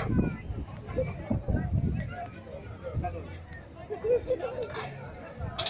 よし!